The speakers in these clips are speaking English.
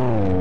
Oh.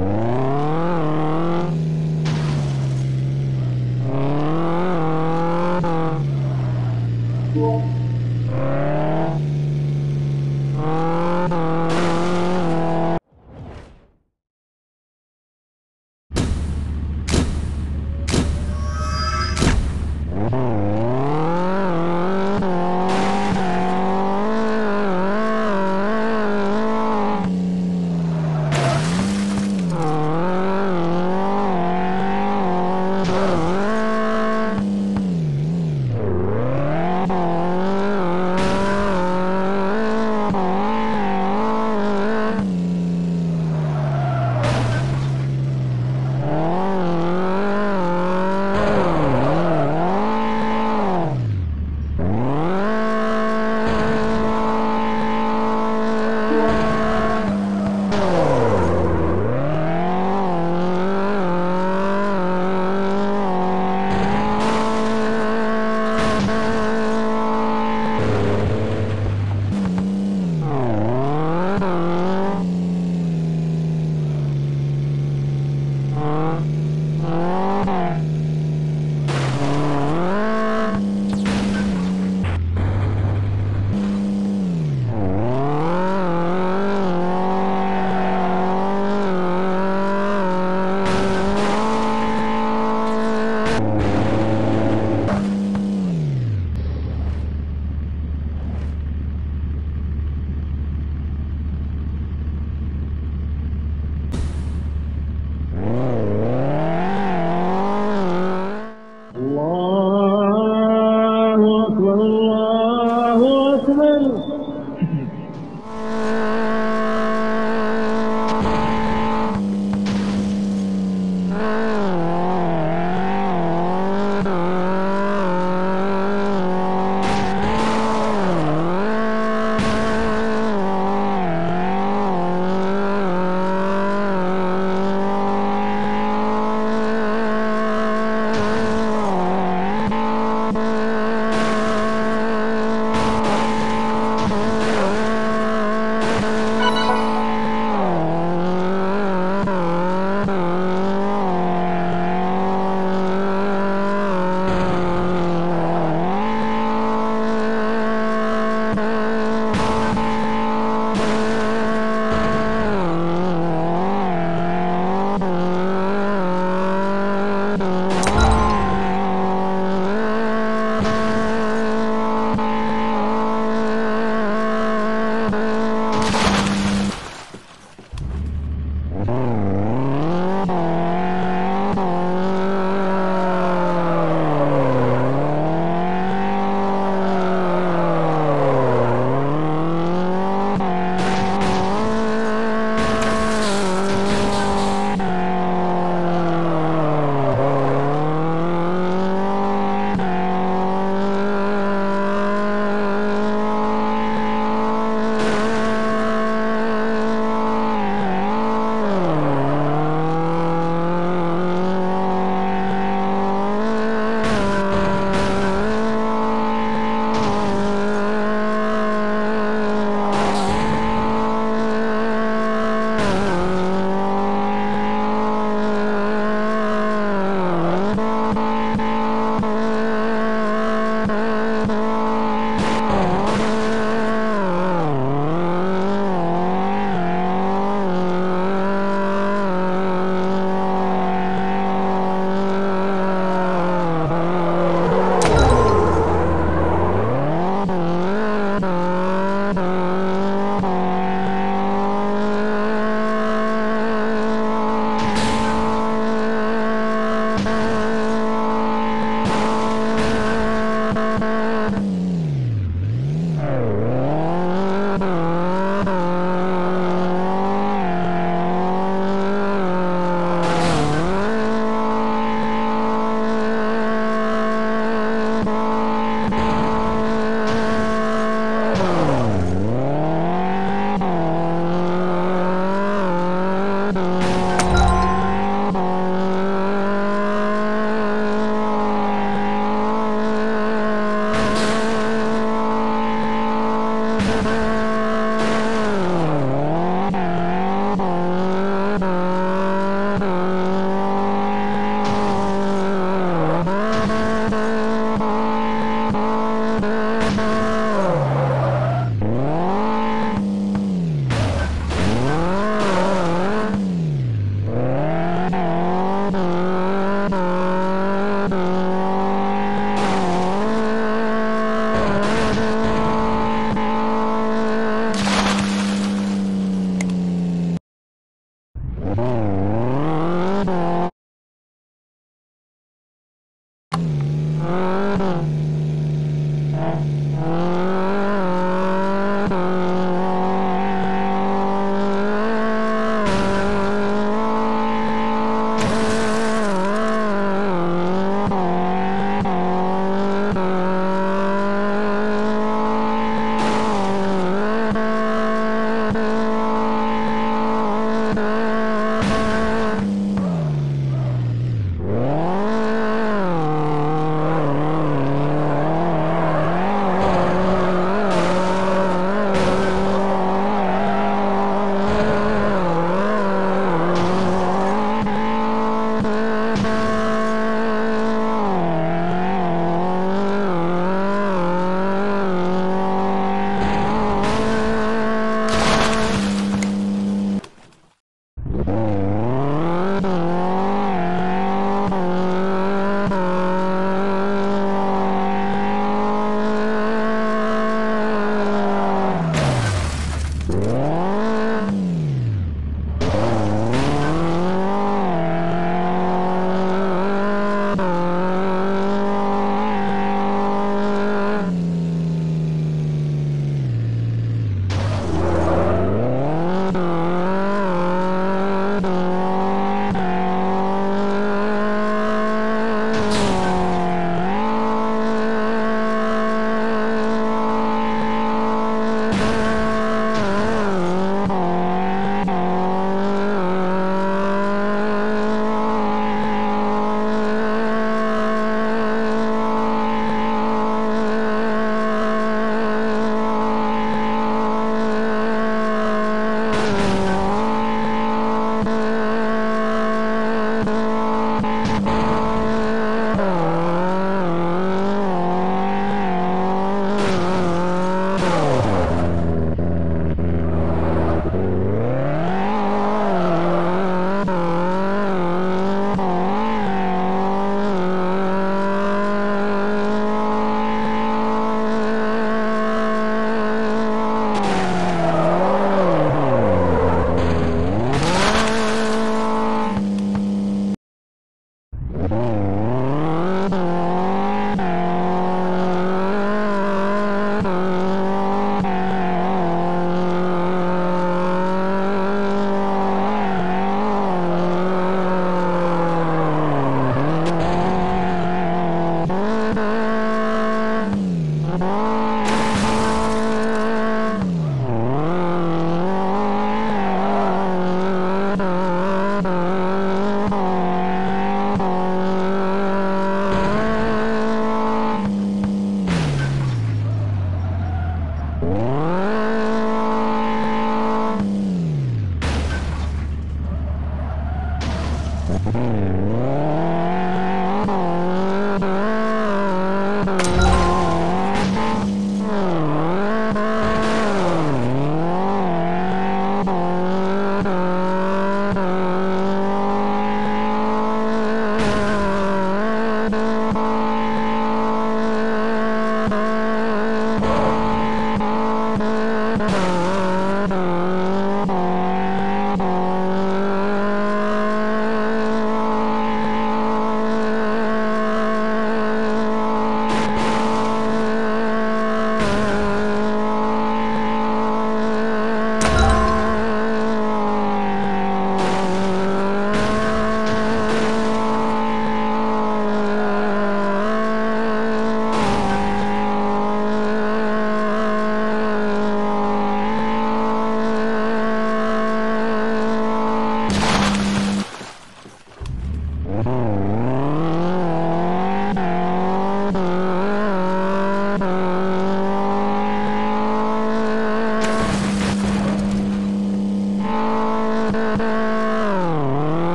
Oh.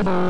Mm-hmm.